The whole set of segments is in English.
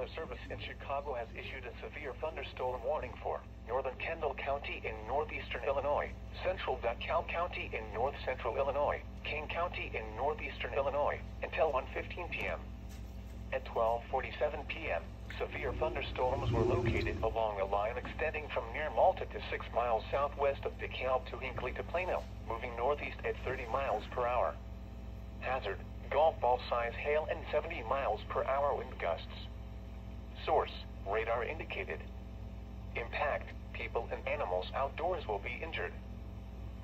Weather Service in Chicago has issued a severe thunderstorm warning for northern Kendall County in northeastern Illinois, central DeKalb County in north central Illinois, Kane County in northeastern Illinois, until 1:15 p.m. At 12:47 p.m., severe thunderstorms were located along a line extending from near Malta to 6 miles southwest of DeKalb to Hinckley to Plano, moving northeast at 30 miles per hour. Hazard, golf ball size hail and 70 miles per hour wind gusts. Source, radar indicated. Impact, people and animals outdoors will be injured.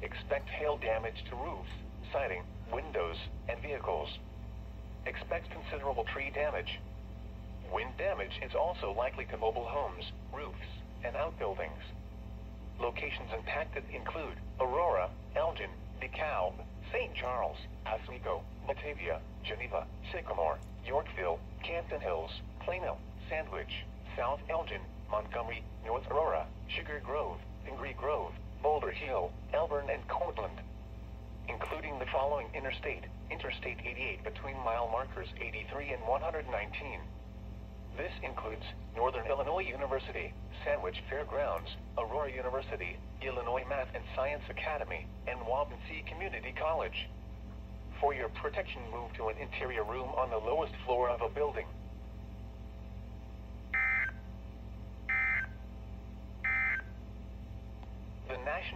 Expect hail damage to roofs, siding, windows, and vehicles. Expect considerable tree damage. Wind damage is also likely to mobile homes, roofs, and outbuildings. Locations impacted include Aurora, Elgin, DeKalb, St. Charles, Oswego, Batavia, Geneva, Sycamore, Yorkville, Campton Hills, Plano, Sandwich, South Elgin, Montgomery, North Aurora, Sugar Grove, Pingree Grove, Boulder Hill, Elburn, and Cortland. Including the following interstate, Interstate 88 between mile markers 83 and 119. This includes Northern Illinois University, Sandwich Fairgrounds, Aurora University, Illinois Math and Science Academy, and Waubonsee Community College. For your protection, move to an interior room on the lowest floor of a building. national